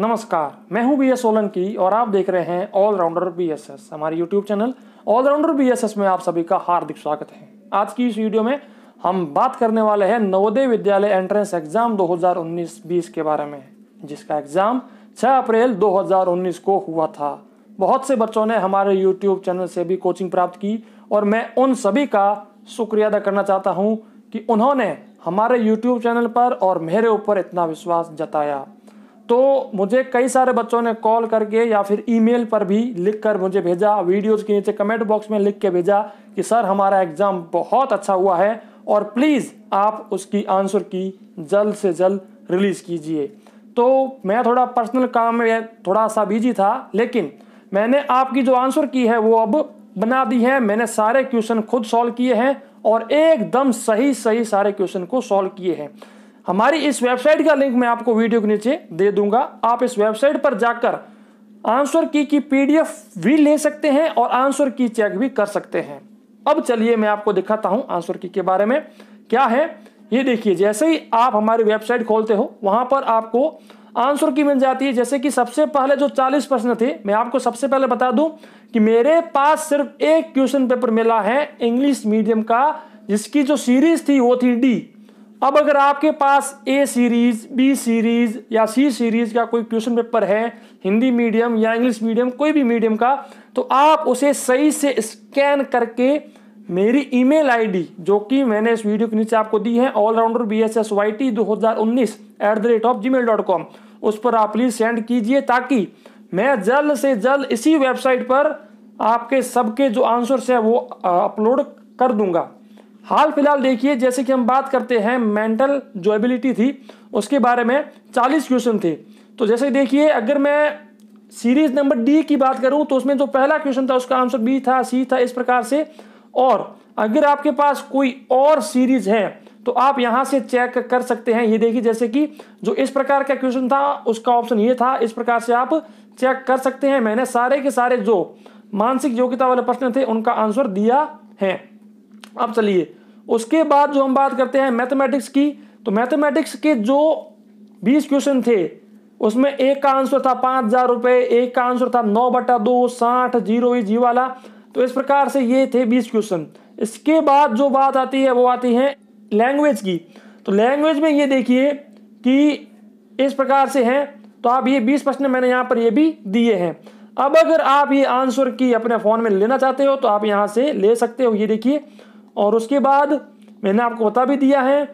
नमस्कार, मैं हूँ बी सोलंकी और आप देख रहे हैं ऑलराउंडर बी एस एस हमारे YouTube channel allrounder B S S में आप सभी का हार्दिक स्वागत है। आज की इस वीडियो में हम बात करने वाले हैं नवोदय विद्यालय एंट्रेंस एग्ज़ाम 2019-20 के बारे में, जिसका एग्ज़ाम 6 अप्रैल 2019 को हुआ था। बहुत से बच्चों ने हमारे यूट्यूब चैनल से भी कोचिंग प्राप्त की और मैं उन सभी का शुक्रिया अदा करना चाहता हूँ कि उन्होंने हमारे यूट्यूब चैनल पर और मेरे ऊपर इतना विश्वास जताया। तो मुझे कई सारे बच्चों ने कॉल करके या फिर ईमेल पर भी लिख कर मुझे भेजा, वीडियोज़ के नीचे कमेंट बॉक्स में लिख के भेजा कि, सर, हमारा एग्ज़ाम बहुत अच्छा हुआ है और प्लीज़ आप उसकी आंसर की जल्द से जल्द रिलीज़ कीजिए। तो मैं थोड़ा पर्सनल काम में थोड़ा सा बिज़ी था, लेकिन मैंने आपकी जो आंसर की है वो अब बना दी है। मैंने सारे क्वेश्चन खुद सॉल्व किए हैं और एकदम सही सही सारे क्वेश्चन को सॉल्व किए हैं। हमारी इस वेबसाइट का लिंक मैं आपको वीडियो के नीचे दे दूँगा। आप इस वेबसाइट पर जाकर आंसर की की पीडीएफ भी ले सकते हैं और आंसर की चेक भी कर सकते हैं। अब चलिए मैं आपको दिखाता हूँ आंसर की के बारे में। क्या है? ये देखिए, जैसे ही आप हमारी वेबसाइट खोलते हो, वहाँ पर आपको आंसर की मिल जाती है। जैसे कि सबसे पहले जो 40 प्रश्न थे, मैं आपको सबसे पहले बता दूँ कि मेरे पास सिर्फ़ एक क्वेश्चन पेपर मिला है, इंग्लिश मीडियम का, जिसकी जो सीरीज़ थी वो थी डी। अब अगर आपके पास ए सीरीज़ बी सीरीज़ या सी सीरीज़ का कोई क्वेश्चन पेपर है, हिंदी मीडियम या इंग्लिश मीडियम कोई भी मीडियम का तो आप उसे सही से स्कैन करके मेरी ईमेल आईडी जो कि मैंने इस वीडियो के नीचे आपको दी है allrounder B S S Y T दो हज़ार उन्नीस at the rate of G mail dot com उस पर आप प्लीज़ सेंड कीजिए ताकि मैं जल्द से जल्द इसी वेबसाइट पर आपके सबके जो आंसर्स है वो अपलोड कर दूँगा। हाल फ़िलहाल देखिए, जैसे कि हम बात करते हैं मेंटल जो एबिलिटी थी, उसके बारे में 40 क्वेश्चन थे। तो जैसे देखिए, अगर मैं सीरीज़ नंबर डी की बात करूँ तो उसमें जो पहला क्वेश्चन था, उसका आंसर बी था सी था, इस प्रकार से। और अगर आपके पास कोई और सीरीज़ है तो आप यहाँ से चेक कर सकते हैं। ये देखिए, जैसे कि जो इस प्रकार का क्वेश्चन था, उसका ऑप्शन ये था, इस प्रकार से आप चेक कर सकते हैं। मैंने सारे के सारे जो मानसिक योग्यता वाले प्रश्न थे, उनका आंसर दिया है। अब चलिए उसके बाद जो हम बात करते हैं मैथमेटिक्स की तो मैथमेटिक्स के जो 20 क्वेश्चन थे, उसमें एक का आंसर था पाँच हज़ार रुपए, एक का आंसर था नौ बटा दो, साठ, ज़ीरो जी वाला। तो इस प्रकार से ये थे 20 क्वेश्चन इसके बाद जो बात आती है, वो आती है लैंग्वेज की। तो लैंग्वेज में ये देखिए कि इस प्रकार से है। तो आप ये 20 प्रश्न मैंने यहाँ पर ये भी दिए हैं। अब अगर आप ये आंसर की अपने फ़ोन में लेना चाहते हो तो आप यहाँ से ले सकते हो। ये देखिए और उसके बाद मैंने आपको बता भी दिया है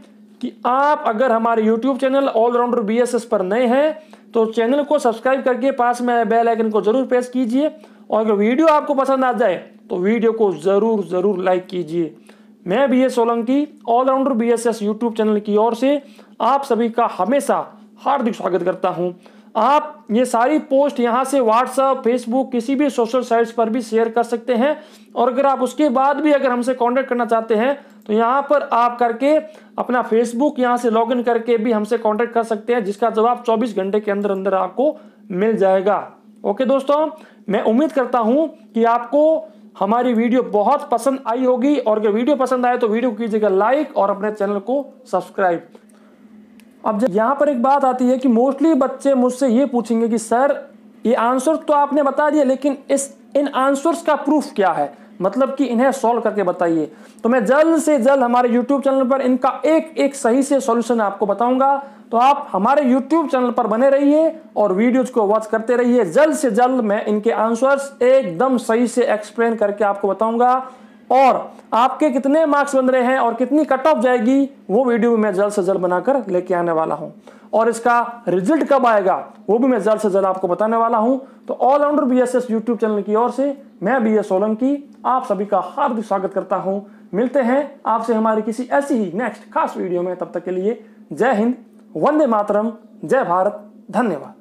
कि आप अगर हमारे YouTube चैनल ऑलराउंडर बी पर नए हैं तो चैनल को सब्सक्राइब करके पास में बेल आइकन को ज़रूर प्रेस कीजिए। और अगर वीडियो आपको पसंद आ जाए तो वीडियो को ज़रूर ज़रूर लाइक कीजिए। मैं B S Solanki allrounder B S YouTube channel की ओर से आप सभी का हमेशा हार्दिक स्वागत करता हूँ। आप ये सारी पोस्ट यहाँ से व्हाट्सअप फेसबुक किसी भी सोशल साइट्स पर भी शेयर कर सकते हैं। और अगर आप उसके बाद भी अगर हमसे कांटेक्ट करना चाहते हैं तो यहाँ पर आप करके अपना फेसबुक यहाँ से लॉगिन करके भी हमसे कांटेक्ट कर सकते हैं, जिसका जवाब 24 घंटे के अंदर अंदर आपको मिल जाएगा। ओके दोस्तों, मैं उम्मीद करता हूँ कि आपको हमारी वीडियो बहुत पसंद आई होगी। और अगर वीडियो पसंद आए तो वीडियो कीजिएगा लाइक और अपने चैनल को सब्सक्राइब अब जब यहाँ पर एक बात आती है कि मोस्टली बच्चे मुझसे ये पूछेंगे कि, सर, ये आंसर तो आपने बता दिया लेकिन इस, इन आंसर्स का प्रूफ क्या है? मतलब कि इन्हें सॉल्व करके बताइए। तो मैं जल्द से जल्द हमारे यूट्यूब चैनल पर इनका एक एक सही से सॉल्यूशन आपको बताऊँगा। तो आप हमारे यूट्यूब चैनल पर बने रहिए और वीडियोज़ को वॉच करते रहिए। जल्द से जल्द मैं इनके आंसर्स एकदम सही से एक्सप्लेन करके आपको बताऊँगा। और आपके कितने मार्क्स बन रहे हैं और कितनी कट ऑफ़ जाएगी, वो वीडियो भी मैं जल्द से जल्द बनाकर लेके आने वाला हूँ। और इसका रिज़ल्ट कब आएगा, वो भी मैं जल्द से जल्द आपको बताने वाला हूँ। तो allrounder B S S YouTube channel की ओर से मैं बी एस सोलंकी आप सभी का हार्दिक स्वागत करता हूँ। मिलते हैं आपसे हमारी किसी ऐसी ही नेक्स्ट खास वीडियो में, तब तक के लिए जय हिंद, वंदे मातरम, जय भारत, धन्यवाद।